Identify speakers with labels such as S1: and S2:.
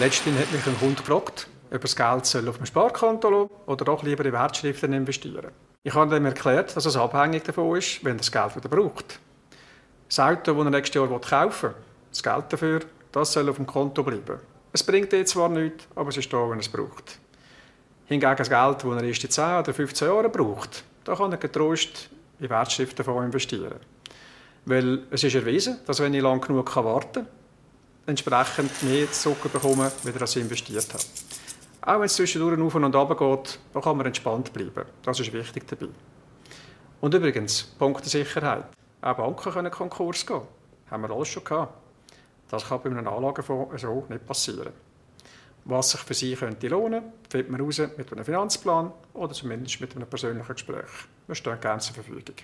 S1: Letztens hat mich ein Kunde gefragt, ob das Geld auf dem Sparkonto lassen oder doch lieber in Wertschriften investieren. Ich habe ihm erklärt, dass es abhängig davon ist, wenn er das Geld wieder braucht. Das Auto, das er nächstes Jahr kaufen will, das Geld dafür, das soll auf dem Konto bleiben. Es bringt jetzt zwar nichts, aber es ist da, wenn er es braucht. Hingegen das Geld, das er erst in 10 oder 15 Jahren braucht, da kann er getrost in Wertschriften investieren. Weil es ist erwiesen, dass wenn ich lange genug warten kann, entsprechend mehr Zucker bekomme, wie ich investiert habe. Auch wenn es zwischendurch auf und ab geht, da kann man entspannt bleiben. Das ist wichtig dabei. Und übrigens, Punkt der Sicherheit. Auch Banken können Konkurs gehen. Haben wir alles schon gehabt. Das kann bei einem Anlagefonds so nicht passieren. Was sich für Sie könnte lohnen, findet man heraus mit einem Finanzplan oder zumindest mit einem persönlichen Gespräch. Wir stehen gerne zur Verfügung.